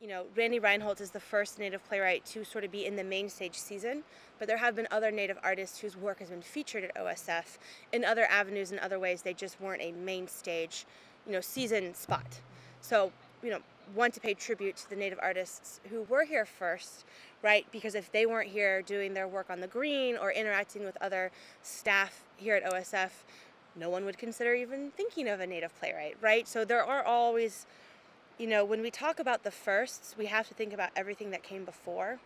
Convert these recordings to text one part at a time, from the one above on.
you know, Randy Reinholz is the first Native playwright to sort of be in the main stage season, but there have been other Native artists whose work has been featured at OSF in other avenues and other ways. They just weren't a main stage, you know, season spot. So, you know, want to pay tribute to the Native artists who were here first, right? Because if they weren't here doing their work on the green or interacting with other staff here at OSF, no one would consider even thinking of a Native playwright, right? So there are always you know, when we talk about the firsts, we have to think about everything that came before,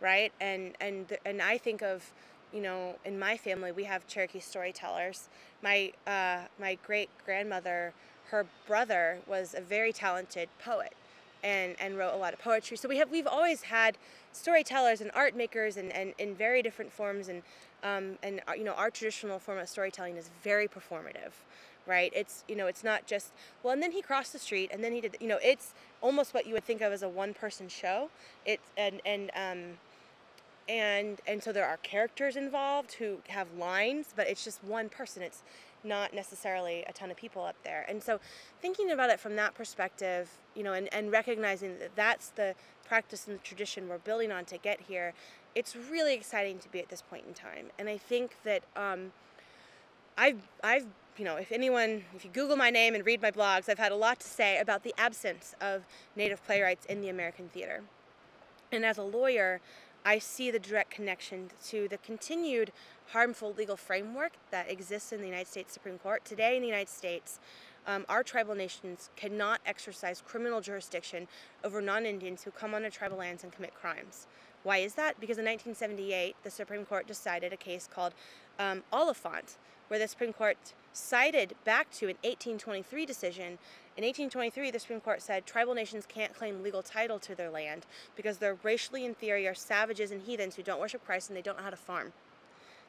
right? And and and I think of, you know, in my family we have Cherokee storytellers. My uh, my great grandmother, her brother was a very talented poet, and and wrote a lot of poetry. So we have we've always had storytellers and art makers and, and in very different forms and um, and uh, you know our traditional form of storytelling is very performative right? It's, you know, it's not just, well, and then he crossed the street and then he did, you know, it's almost what you would think of as a one person show. It's, and, and, um, and, and so there are characters involved who have lines, but it's just one person. It's not necessarily a ton of people up there. And so thinking about it from that perspective, you know, and, and recognizing that that's the practice and the tradition we're building on to get here, it's really exciting to be at this point in time. And I think that, um, I've, I've you know, if anyone, if you Google my name and read my blogs, I've had a lot to say about the absence of Native playwrights in the American theater. And as a lawyer, I see the direct connection to the continued harmful legal framework that exists in the United States Supreme Court. Today in the United States, um, our tribal nations cannot exercise criminal jurisdiction over non-Indians who come onto tribal lands and commit crimes. Why is that? Because in 1978, the Supreme Court decided a case called um, Oliphant, where the Supreme Court cited back to an 1823 decision. In 1823, the Supreme Court said tribal nations can't claim legal title to their land because they're racially inferior savages and heathens who don't worship Christ and they don't know how to farm.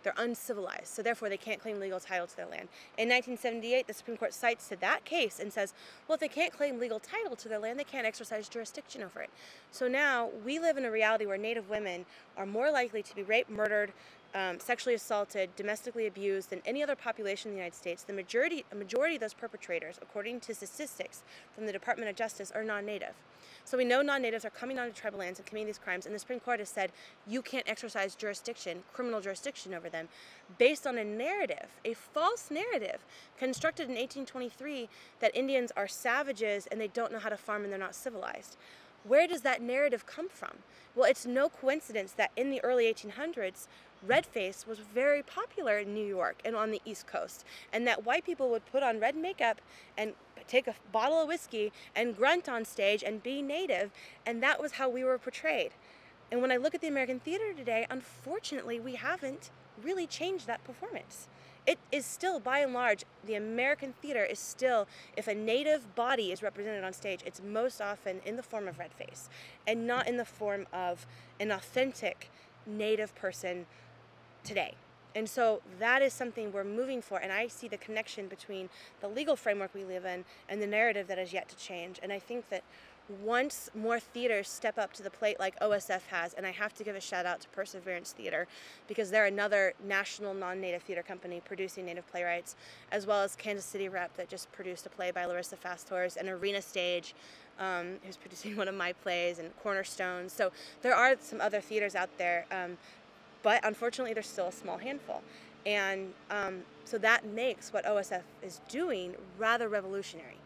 They're uncivilized, so therefore they can't claim legal title to their land. In 1978, the Supreme Court cites to that case and says, well, if they can't claim legal title to their land, they can't exercise jurisdiction over it. So now we live in a reality where Native women are more likely to be raped, murdered, um, sexually assaulted, domestically abused than any other population in the United States. The majority, a majority of those perpetrators, according to statistics from the Department of Justice, are non-native. So we know non-natives are coming onto tribal lands and committing these crimes, and the Supreme Court has said you can't exercise jurisdiction, criminal jurisdiction over them, based on a narrative, a false narrative, constructed in 1823 that Indians are savages and they don't know how to farm and they're not civilized. Where does that narrative come from? Well, it's no coincidence that in the early 1800s, red face was very popular in New York and on the East Coast, and that white people would put on red makeup and take a bottle of whiskey and grunt on stage and be native, and that was how we were portrayed. And when I look at the American theater today, unfortunately, we haven't really changed that performance. It is still, by and large, the American theater is still, if a native body is represented on stage, it's most often in the form of red face and not in the form of an authentic native person today. And so that is something we're moving for, and I see the connection between the legal framework we live in and the narrative that is yet to change. And I think that once more theaters step up to the plate like OSF has, and I have to give a shout out to Perseverance Theater because they're another national non-native theater company producing native playwrights, as well as Kansas City Rep that just produced a play by Larissa Fast-Horse, and Arena Stage um, who's producing one of my plays, and Cornerstone. So there are some other theaters out there um, but unfortunately there's still a small handful. And um, so that makes what OSF is doing rather revolutionary.